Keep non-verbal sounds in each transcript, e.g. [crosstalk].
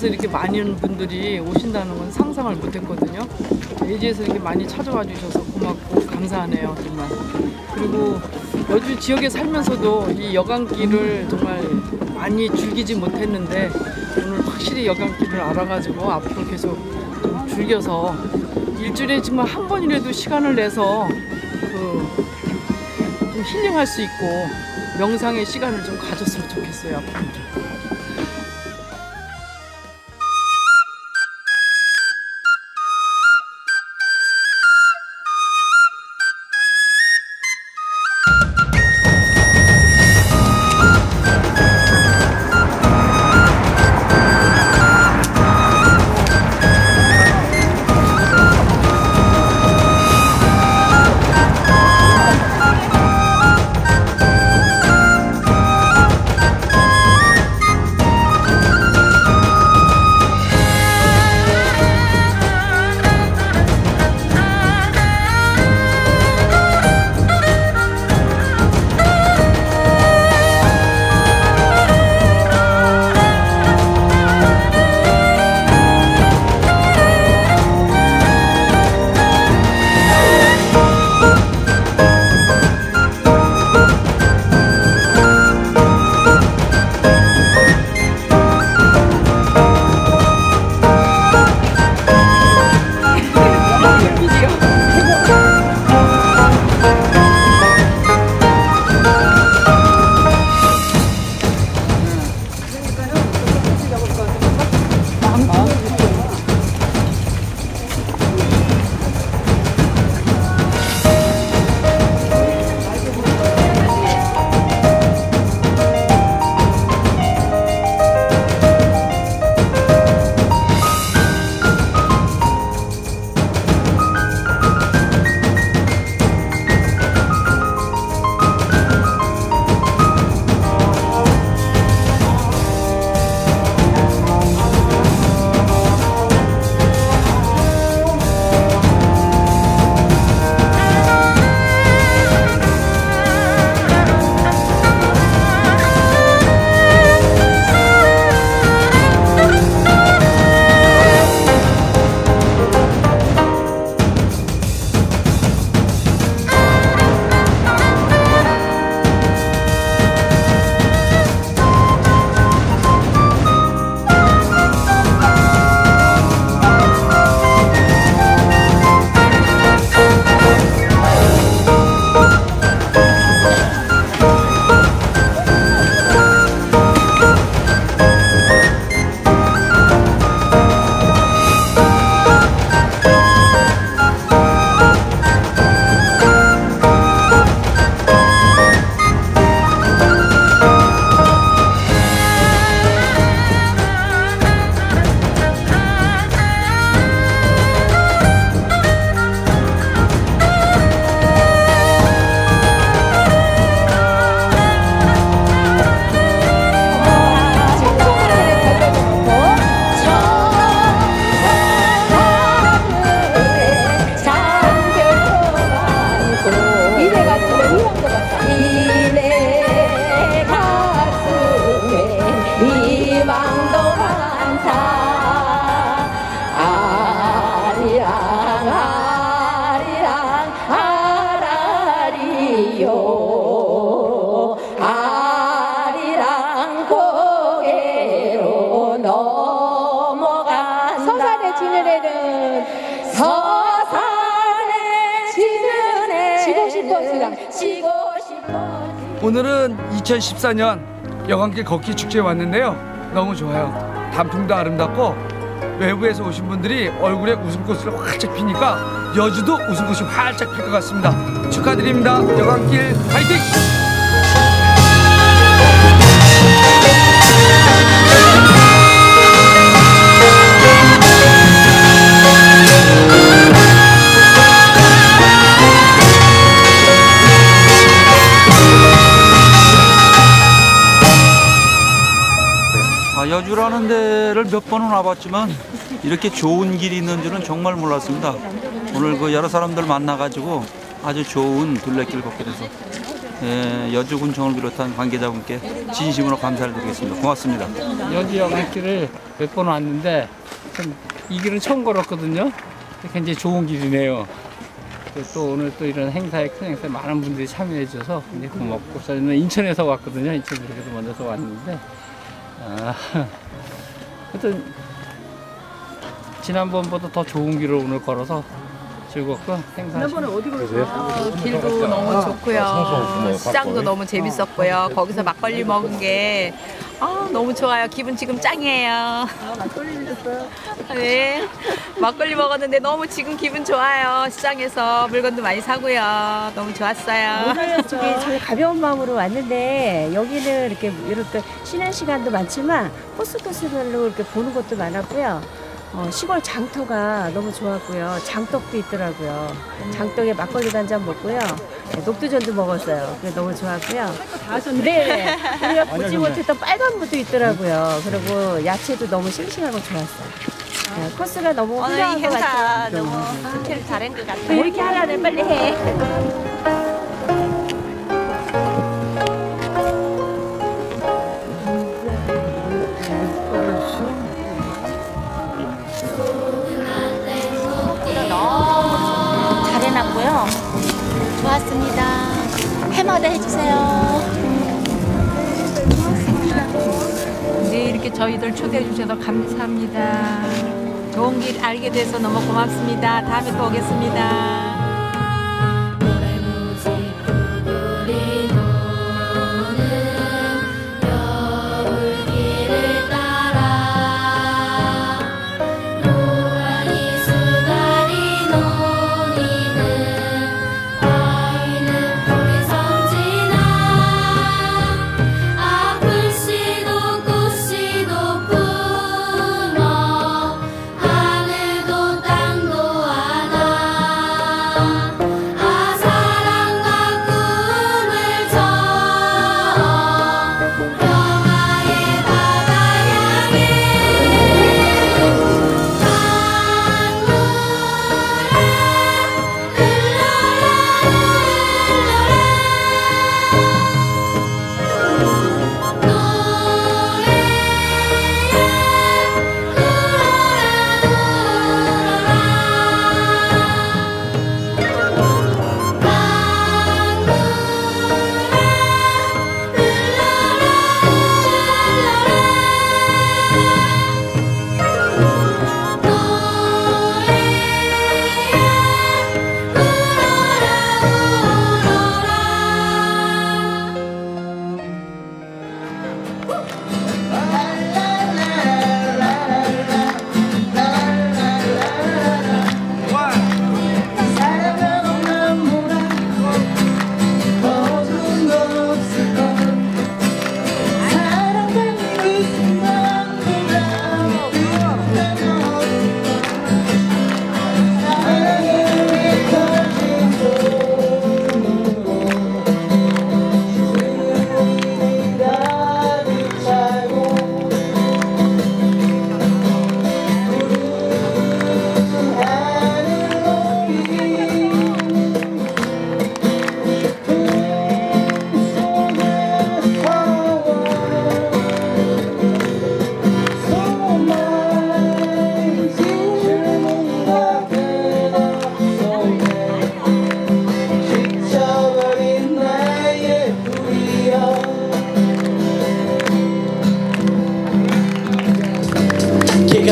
예지에서 이렇게 많은 분들이 오신다는 건 상상을 못했거든요. 예지에서 이렇게 많이 찾아와 주셔서 고맙고 감사하네요, 정말. 그리고 여주 지역에 살면서도 이 여강길을 정말 많이 즐기지 못했는데 오늘 확실히 여강길을 알아가지고 앞으로 계속 좀 즐겨서 일주일에 정말 한 번이라도 시간을 내서 그좀 힐링할 수 있고 명상의 시간을 좀 가졌으면 좋겠어요. 앞으로. 오늘은 2014년 여관길 걷기 축제에 왔는데요. 너무 좋아요. 단풍도 아름답고 외부에서 오신 분들이 얼굴에 웃음꽃을 활짝 피니까 여주도 웃음꽃이 활짝 필 것 같습니다. 축하드립니다. 여관길 파이팅! 여주라는 데를 몇 번은 와봤지만 이렇게 좋은 길이 있는 줄은 정말 몰랐습니다. 오늘 그 여러 사람들 만나가지고 아주 좋은 둘레길 걷게 돼서 예, 여주군청을 비롯한 관계자분께 진심으로 감사를 드리겠습니다. 고맙습니다. 여기 여객길을 몇 번 왔는데 참이 길은 처음 걸었거든요. 굉장히 좋은 길이네요. 그또 오늘 또 이런 행사에 큰 행사에 많은 분들이 참여해 주셔서 굉장히 고맙고 저는 인천에서 왔거든요. 인천 그렇게도 먼저서 왔는데 아, 하여튼 지난번보다 더 좋은 길을 오늘 걸어서 즐겁고 행사 어, 길도 너무 좋고요. 시장도 너무 재밌었고요. 거기서 막걸리 먹은 게 아, 너무 좋아요. 기분 지금 짱이에요. 막걸리 드셨어요? 네. 막걸리 먹었는데 너무 지금 기분 좋아요. 시장에서 물건도 많이 사고요. 너무 좋았어요. 저기 저희 가벼운 마음으로 왔는데 여기는 이렇게 이렇게 쉬는 시간도 많지만 코스 코스별로 이렇게 보는 것도 많았고요. 어, 시골 장터가 너무 좋았고요. 장떡도 있더라고요. 장떡에 막걸리도 한잔 먹고요. 네, 녹두전도 먹었어요. 그게 너무 좋았고요. 네, 우리가 보지 못했던 빨간 무도 있더라고요. 그리고 야채도 너무 싱싱하고 좋았어요. 네, 코스가 너무 오늘 이 훌륭한 것 같아요. 너무 스케줄 잘한 것 같아요. 왜 이렇게 하라네 빨리 해. 마다 해주세요. 네, 이렇게 저희들 초대해 주셔서 감사합니다. 좋은 길 알게 돼서 너무 고맙습니다. 다음에 또 오겠습니다.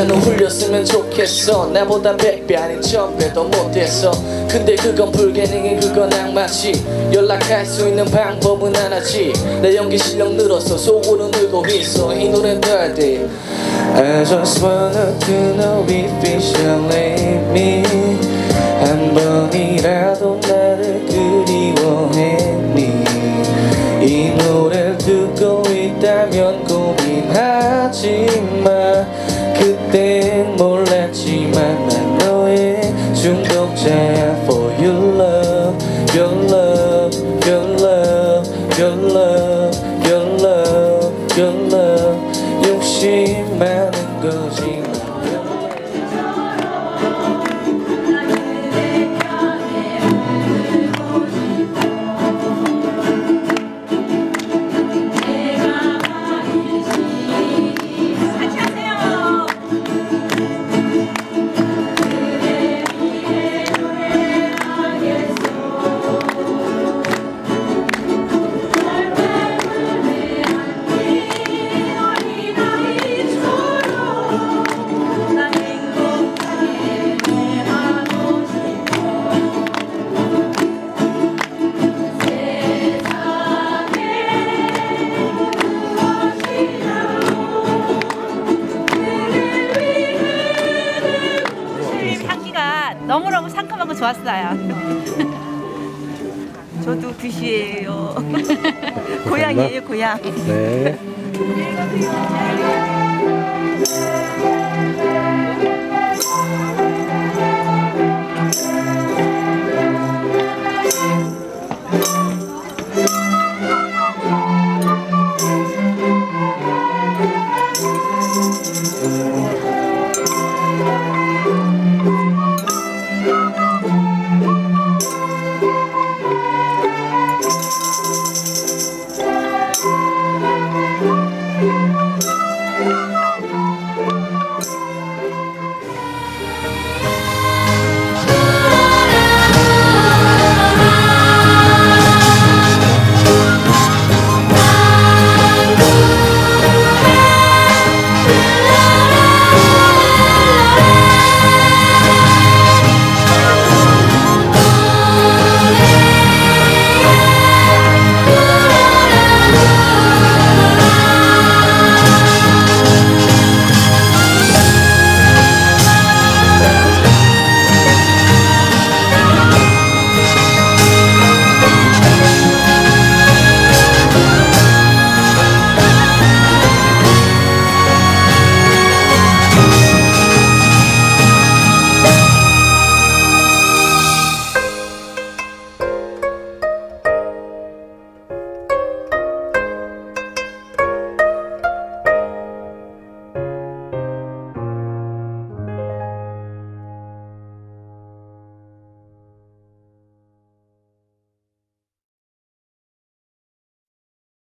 너 훌렸으면 좋겠어. 나보다 백배 아닌 천배 더 못했어. 근데 그건 불가능해. 그건 악마지. 연락할 수 있는 방법은 하나지. 내 연기 실력 늘었어 속으로 늘고 있어. 이 노래 들때 I just wanna to know if you shall leave me 한 번이라도 나를 그리워했니? 이 노래를 듣고 있다면 고민하지마 그땐 몰랐지만 난 너의 중독자야 고향. [laughs] 저도 굿이에요. [laughs] 고향이에요, 고향. 네.